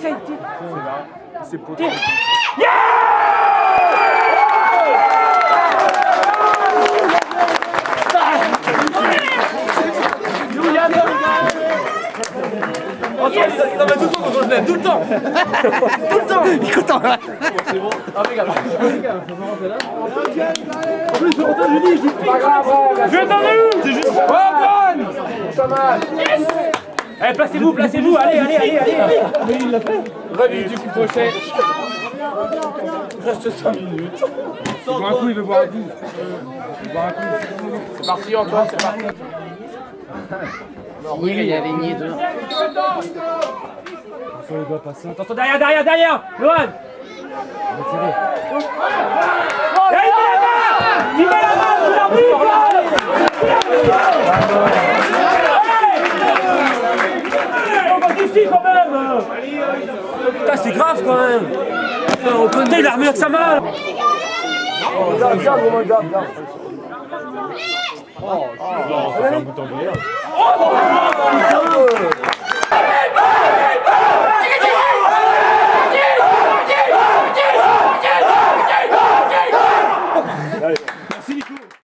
essaye, tire. C'est pour. Oh, en met tout le temps quand je l'aime, tout le temps. Tout le temps. Il est content là. C'est bon, impeccable En plus, c'est pour je dis, je ouais, Je t'en ai eu. C'est juste... Oh, Antoine Allez, placez-vous, placez-vous, allez, allez, allez, allez. Mais il l'a fait. Remis du coup crochet Reste 5 minutes. Il boit un coup, il veut boire un coup. Il veut boire un coup. C'est parti Antoine, c'est parti. Oui, il y a ligné dedans. Attention derrière, derrière, derrière. Lohan Il met la main sous l'arbitre. On va ici quand même. Putain, c'est grave quand même. Putain, on connaît, il a remis avec sa main. Oh,